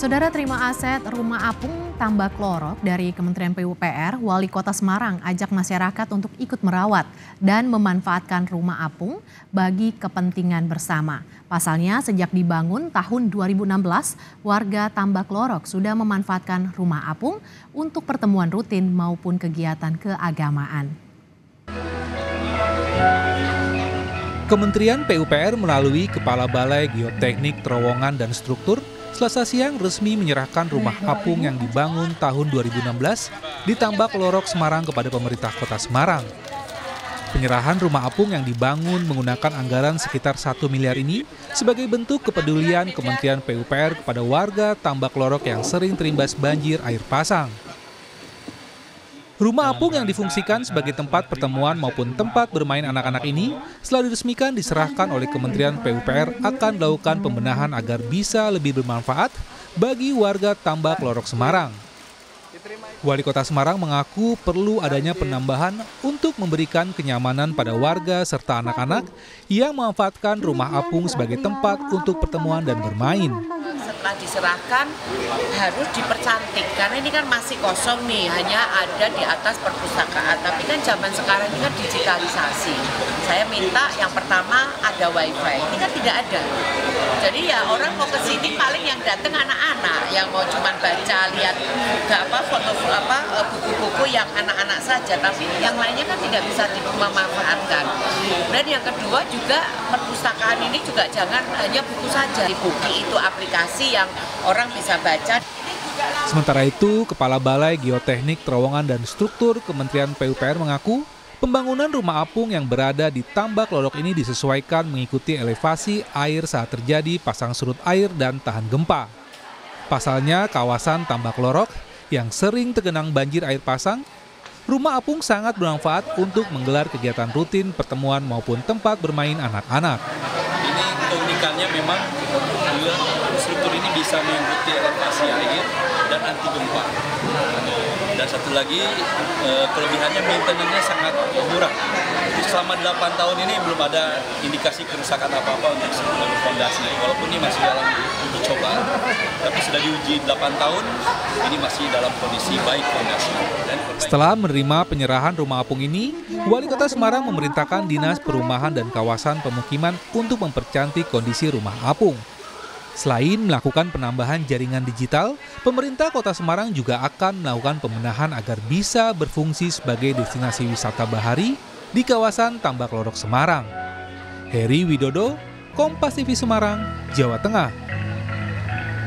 Saudara terima aset rumah apung tambak lorok dari Kementerian PUPR, Wali Kota Semarang ajak masyarakat untuk ikut merawat dan memanfaatkan rumah apung bagi kepentingan bersama. Pasalnya sejak dibangun tahun 2016, warga tambak lorok sudah memanfaatkan rumah apung untuk pertemuan rutin maupun kegiatan keagamaan. Kementerian PUPR melalui Kepala Balai Geoteknik Terowongan dan Struktur Selasa siang resmi menyerahkan rumah apung yang dibangun tahun 2016 di Tambak Lorok Semarang kepada pemerintah kota Semarang. Penyerahan rumah apung yang dibangun menggunakan anggaran sekitar 1 miliar ini sebagai bentuk kepedulian Kementerian PUPR kepada warga Tambak Lorok yang sering terimbas banjir air pasang. Rumah apung yang difungsikan sebagai tempat pertemuan maupun tempat bermain anak-anak ini setelah diresmikan diserahkan oleh Kementerian PUPR akan melakukan pembenahan agar bisa lebih bermanfaat bagi warga Tambak Lorok Semarang. Wali Kota Semarang mengaku perlu adanya penambahan untuk memberikan kenyamanan pada warga serta anak-anak yang memanfaatkan rumah apung sebagai tempat untuk pertemuan dan bermain setelah diserahkan harus dipercantik. Karena ini kan masih kosong nih hanya ada di atas perpustakaan. Tapi kan zaman sekarang ini kan digitalisasi. Saya minta yang pertama ada wifi. Ini kan tidak ada. Jadi ya orang mau ke sini paling yang datang anak-anak yang mau cuma baca lihat apa foto apa eh, buku-buku yang anak-anak saja tapi yang lainnya kan tidak bisa dimanfaatkan dan yang kedua juga perpustakaan ini juga jangan hanya buku saja buku itu aplikasi yang orang bisa baca. Sementara itu, Kepala Balai Geoteknik Terowongan dan Struktur Kementerian PUPR mengaku Pembangunan rumah apung yang berada di tambak lorok ini disesuaikan mengikuti elevasi air saat terjadi pasang surut air dan tahan gempa. Pasalnya, kawasan tambak lorok yang sering tergenang banjir air pasang, rumah apung sangat bermanfaat untuk menggelar kegiatan rutin, pertemuan maupun tempat bermain anak-anak. Ini keunikannya memang struktur ini bisa mengikuti elevasi air dan anti gempa. Dan satu lagi eh, kelebihannya maintenance-nya sangat murah. Selama 8 tahun ini belum ada indikasi kerusakan apa-apa untuk fondasi. Walaupun ini masih dalam coba, tapi sudah diuji 8 tahun, ini masih dalam kondisi baik fondasi. Setelah menerima penyerahan rumah apung ini, Wali Kota Semarang memerintahkan Dinas Perumahan dan Kawasan Pemukiman untuk mempercantik kondisi rumah apung. Selain melakukan penambahan jaringan digital, pemerintah Kota Semarang juga akan melakukan pembenahan agar bisa berfungsi sebagai destinasi wisata bahari di kawasan Tambak Lorok Semarang. Heri Widodo, Kompas TV Semarang, Jawa Tengah.